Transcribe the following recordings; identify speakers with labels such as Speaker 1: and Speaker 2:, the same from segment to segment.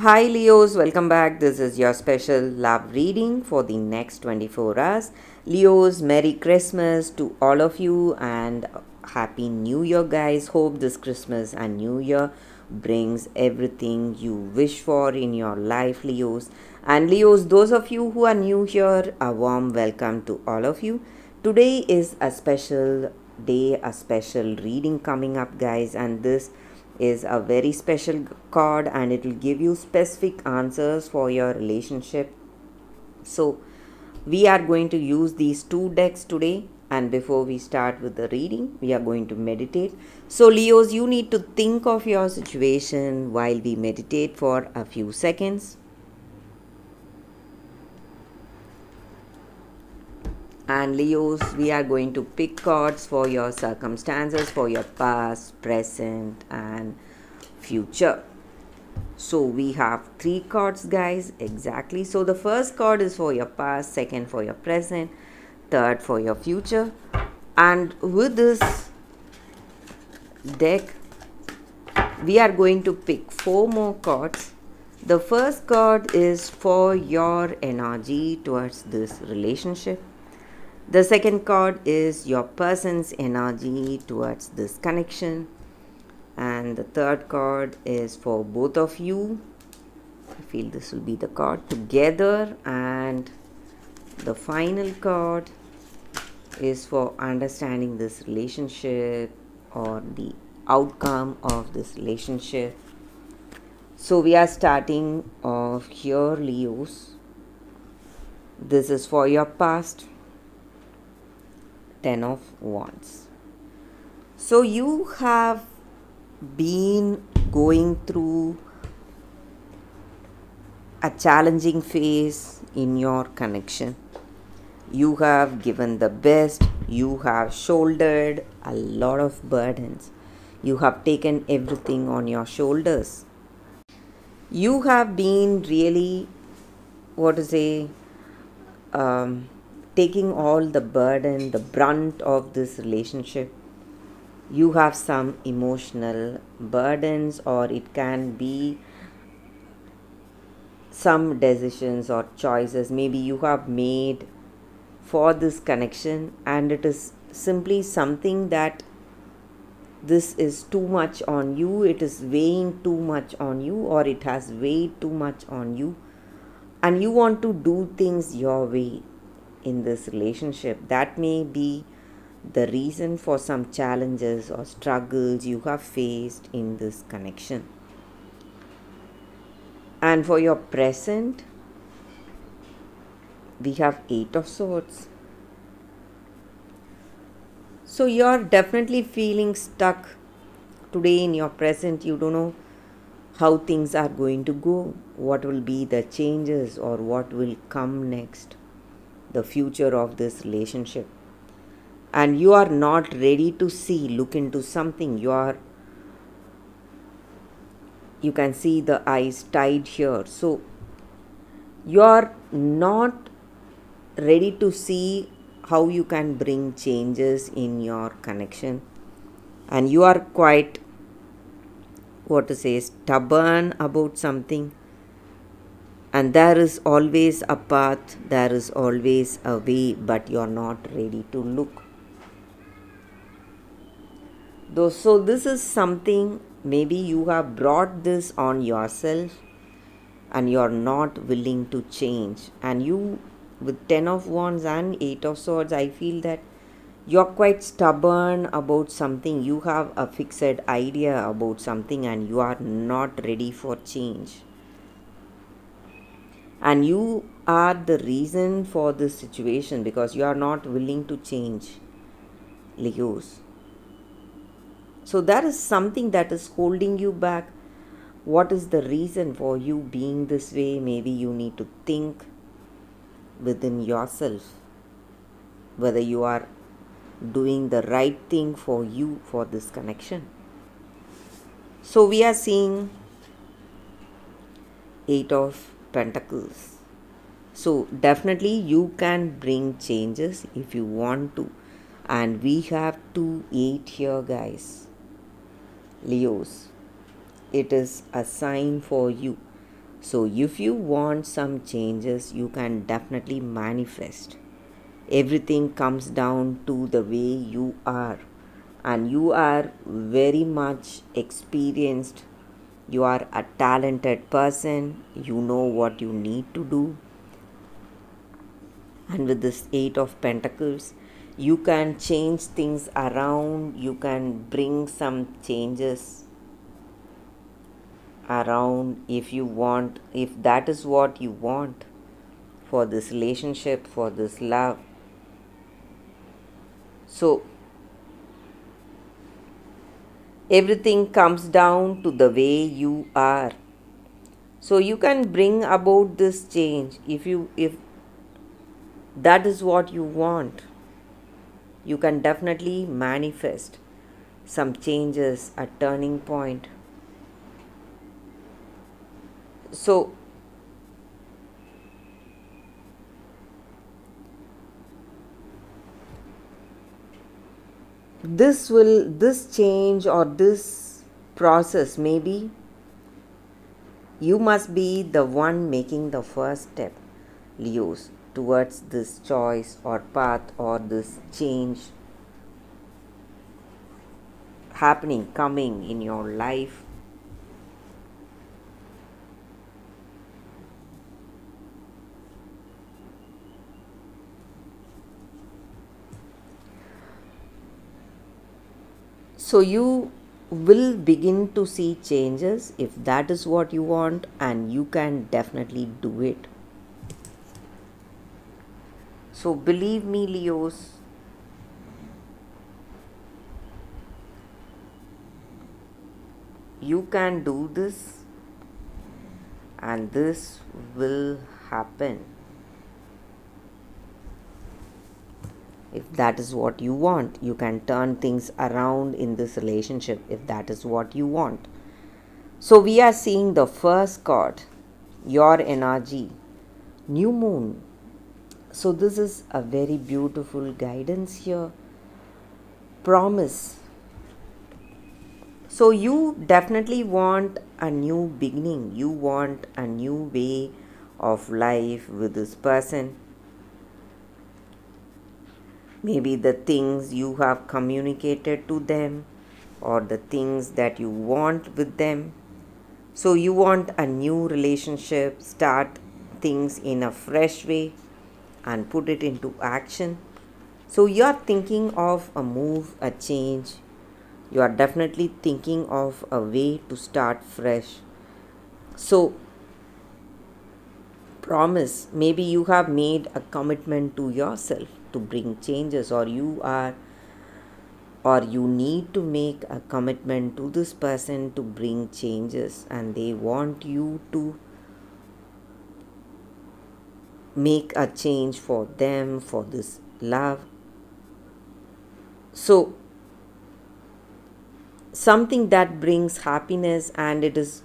Speaker 1: Hi Leos, welcome back. This is your special love reading for the next 24 hours. Leos, Merry Christmas to all of you and Happy New Year, guys. Hope this Christmas and New Year brings everything you wish for in your life, Leos. And Leos, those of you who are new here, a warm welcome to all of you. Today is a special day, a special reading coming up, guys, and this is a very special card and it will give you specific answers for your relationship. So, we are going to use these two decks today and before we start with the reading we are going to meditate so leos you need to think of your situation while we meditate for a few seconds and Leos, we are going to pick cards for your circumstances, for your past, present, and future. So we have three cards, guys, exactly. So the first card is for your past, second for your present, third for your future. And with this deck, we are going to pick four more cards. The first card is for your energy towards this relationship the second card is your person's energy towards this connection. And the third card is for both of you. I feel this will be the card together. And the final card is for understanding this relationship or the outcome of this relationship. So we are starting off here, Leos. This is for your past ten of wands. So you have been going through a challenging phase in your connection. You have given the best you have shouldered a lot of burdens. You have taken everything on your shoulders. You have been really what to say um, taking all the burden, the brunt of this relationship. You have some emotional burdens, or it can be some decisions or choices maybe you have made for this connection, and it is simply something that this is too much on you, it is weighing too much on you, or it has weighed too much on you, and you want to do things your way in this relationship. That may be the reason for some challenges or struggles you have faced in this connection. And for your present, we have Eight of Swords. So you're definitely feeling stuck today in your present. You don't know how things are going to go, what will be the changes, or what will come next the future of this relationship. And you are not ready to see look into something. You are you can see the eyes tied here. So you are not ready to see how you can bring changes in your connection. And you are quite what to say stubborn about something and there is always a path, there is always a way, but you are not ready to look. Though, so, this is something maybe you have brought this on yourself and you are not willing to change. And you, with 10 of Wands and 8 of Swords, I feel that you're quite stubborn about something. You have a fixed idea about something and you are not ready for change and you are the reason for this situation because you are not willing to change leos. So that is something that is holding you back. What is the reason for you being this way? Maybe you need to think within yourself whether you are doing the right thing for you for this connection. So we are seeing eight of pentacles so definitely you can bring changes if you want to and we have to eat here guys leos it is a sign for you So, if you want some changes, you can definitely manifest. Everything comes down to the way you are, and you are very much experienced. You are a talented person, you know what you need to do. And with this Eight of Pentacles, you can change things around, you can bring some changes around if you want, if that is what you want for this relationship, for this love. So, everything comes down to the way you are. So, you can bring about this change if you, if that is what you want. You can definitely manifest some changes, a turning point. So, this will, this change or this process, maybe you must be the one making the first step, Leos, towards this choice or path or this change happening, coming in your life So you will begin to see changes if that is what you want, and you can definitely do it. So believe me, Leos. You can do this, and this will happen. If that is what you want you can turn things around in this relationship if that is what you want. So we are seeing the first card your energy new moon. So this is a very beautiful guidance here. Promise. So you definitely want a new beginning. You want a new way of life with this person maybe the things you have communicated to them or the things that you want with them. So, you want a new relationship, start things in a fresh way and put it into action. So, you are thinking of a move, a change. You are definitely thinking of a way to start fresh. So, promise maybe you have made a commitment to yourself to bring changes or you are or you need to make a commitment to this person to bring changes and they want you to make a change for them for this love. So something that brings happiness and it is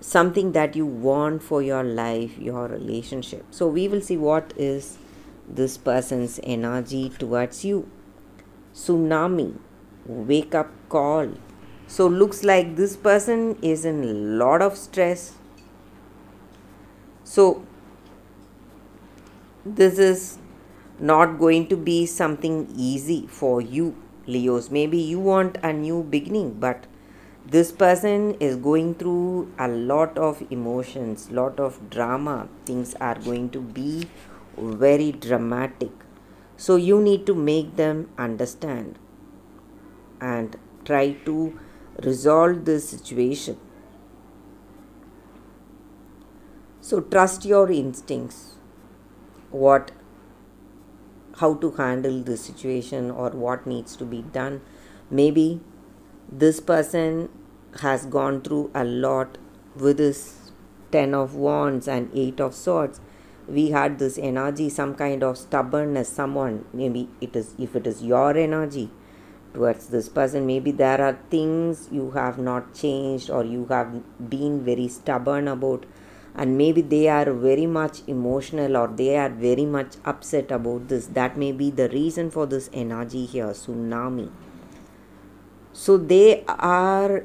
Speaker 1: something that you want for your life your relationship. So we will see what is this person's energy towards you. Tsunami, wake up call. So looks like this person is in lot of stress. So this is not going to be something easy for you, Leos. Maybe you want a new beginning, but this person is going through a lot of emotions, lot of drama. Things are going to be very dramatic. So you need to make them understand and try to resolve this situation. So trust your instincts. What how to handle the situation or what needs to be done. Maybe this person has gone through a lot with this 10 of wands and 8 of swords we had this energy some kind of stubbornness someone maybe it is if it is your energy towards this person maybe there are things you have not changed or you have been very stubborn about and maybe they are very much emotional or they are very much upset about this. That may be the reason for this energy here tsunami. So they are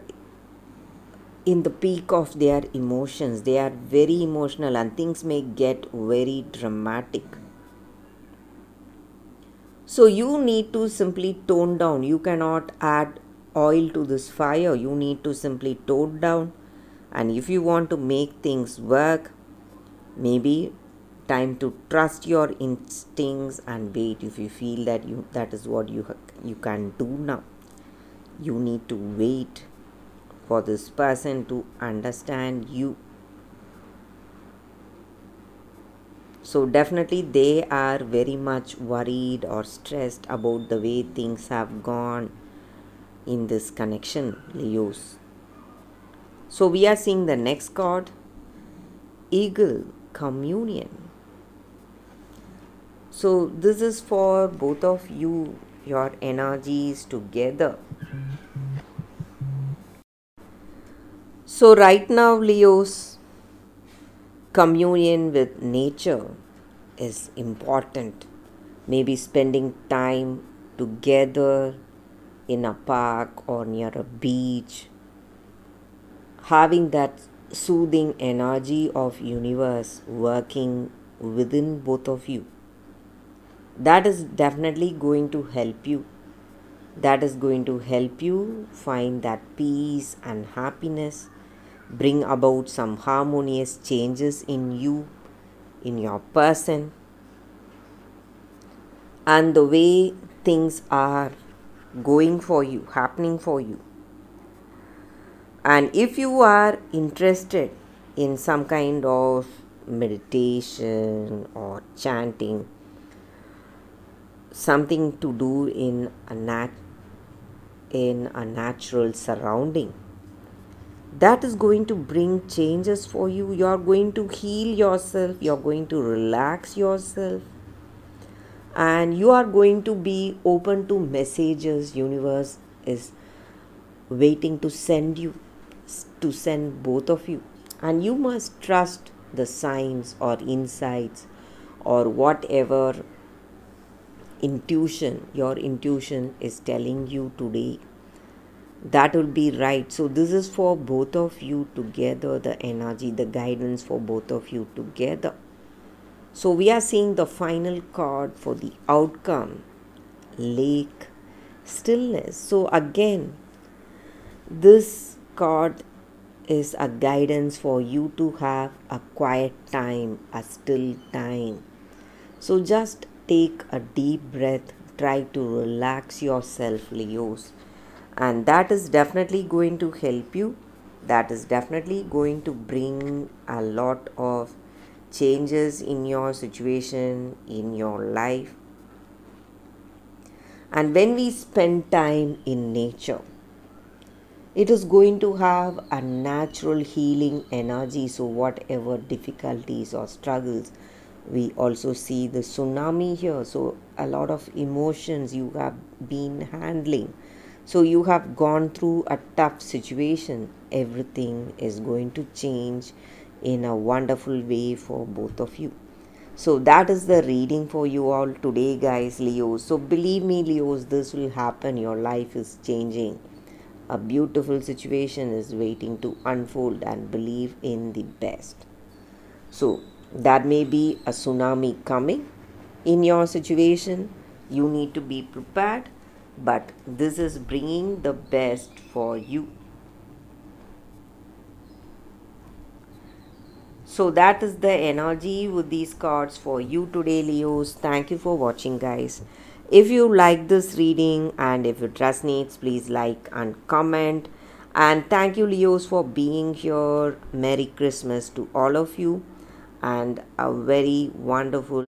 Speaker 1: in the peak of their emotions. They are very emotional and things may get very dramatic. So you need to simply tone down. You cannot add oil to this fire. You need to simply tone down. And if you want to make things work, maybe time to trust your instincts and wait if you feel that you that is what you you can do now you need to wait for this person to understand you. So definitely they are very much worried or stressed about the way things have gone in this connection leos. So we are seeing the next card eagle communion. So this is for both of you your energies together so right now leos communion with nature is important. Maybe spending time together in a park or near a beach having that soothing energy of universe working within both of you. That is definitely going to help you. That is going to help you find that peace and happiness bring about some harmonious changes in you in your person. And the way things are going for you happening for you. And if you are interested in some kind of meditation or chanting something to do in a nat in a natural surrounding that is going to bring changes for you. You are going to heal yourself. You are going to relax yourself. And you are going to be open to messages. Universe is waiting to send you to send both of you. And you must trust the signs or insights or whatever intuition your intuition is telling you today that will be right. So this is for both of you together the energy the guidance for both of you together so we are seeing the final card for the outcome lake stillness. So again this card is a guidance for you to have a quiet time a still time. So just take a deep breath try to relax yourself leos and that is definitely going to help you. That is definitely going to bring a lot of changes in your situation in your life. And when we spend time in nature it is going to have a natural healing energy. So whatever difficulties or struggles we also see the tsunami here. So a lot of emotions you have been handling so you have gone through a tough situation. Everything is going to change in a wonderful way for both of you. So that is the reading for you all today guys leos so believe me leos this will happen. Your life is changing. A beautiful situation is waiting to unfold and believe in the best. So that may be a tsunami coming in your situation. You need to be prepared, but this is bringing the best for you. So that is the energy with these cards for you today, Leos. Thank you for watching, guys. If you like this reading and if it resonates, please like and comment. And thank you, Leos, for being here. Merry Christmas to all of you and a very wonderful